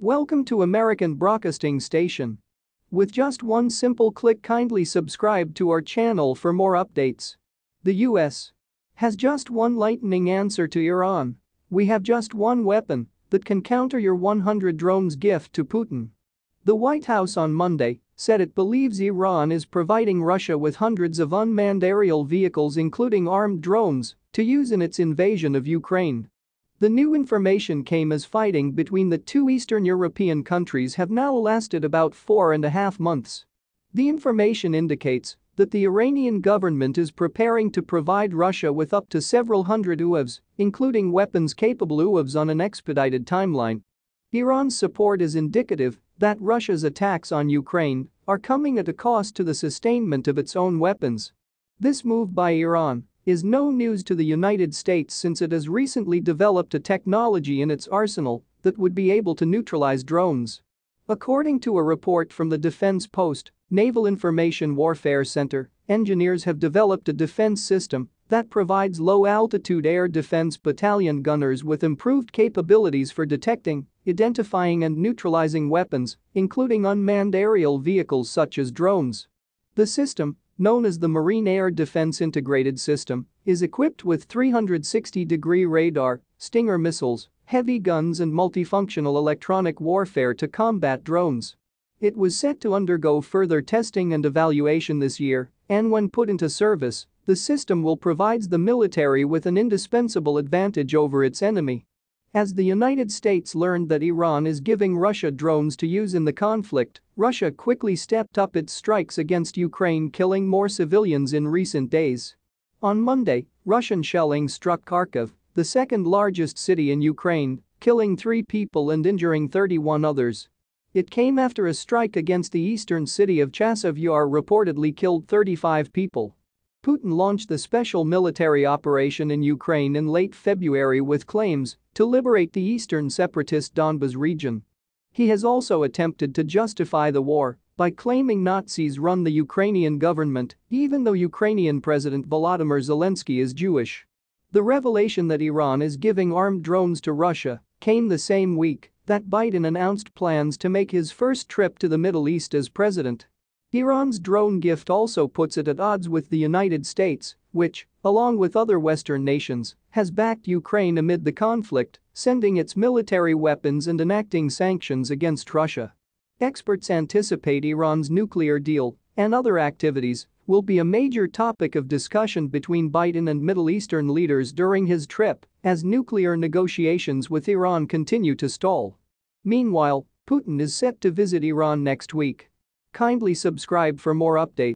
Welcome to American Broadcasting Station. With just one simple click kindly subscribe to our channel for more updates. The US has just one lightning answer to Iran. We have just one weapon that can counter your 100 drones gift to Putin. The White House on Monday said it believes Iran is providing Russia with hundreds of unmanned aerial vehicles including armed drones to use in its invasion of Ukraine. The new information came as fighting between the two Eastern European countries have now lasted about four and a half months. The information indicates that the Iranian government is preparing to provide Russia with up to several hundred UAVs, including weapons-capable UAVs on an expedited timeline. Iran's support is indicative that Russia's attacks on Ukraine are coming at a cost to the sustainment of its own weapons. This move by Iran is no news to the United States since it has recently developed a technology in its arsenal that would be able to neutralize drones. According to a report from the Defense Post, Naval Information Warfare Center, engineers have developed a defense system that provides low-altitude air defense battalion gunners with improved capabilities for detecting, identifying and neutralizing weapons, including unmanned aerial vehicles such as drones. The system, known as the Marine Air Defense Integrated System, is equipped with 360-degree radar, Stinger missiles, heavy guns and multifunctional electronic warfare to combat drones. It was set to undergo further testing and evaluation this year, and when put into service, the system will provide the military with an indispensable advantage over its enemy. As the United States learned that Iran is giving Russia drones to use in the conflict, Russia quickly stepped up its strikes against Ukraine killing more civilians in recent days. On Monday, Russian shelling struck Kharkiv, the second largest city in Ukraine, killing three people and injuring 31 others. It came after a strike against the eastern city of Chasiv Yar reportedly killed 35 people. Putin launched the special military operation in Ukraine in late February with claims to liberate the eastern separatist Donbas region. He has also attempted to justify the war by claiming Nazis run the Ukrainian government, even though Ukrainian President Volodymyr Zelensky is Jewish. The revelation that Iran is giving armed drones to Russia came the same week that Biden announced plans to make his first trip to the Middle East as president. Iran's drone gift also puts it at odds with the United States, which, along with other Western nations, has backed Ukraine amid the conflict, sending its military weapons and enacting sanctions against Russia. Experts anticipate Iran's nuclear deal and other activities will be a major topic of discussion between Biden and Middle Eastern leaders during his trip as nuclear negotiations with Iran continue to stall. Meanwhile, Putin is set to visit Iran next week. Kindly subscribe for more updates.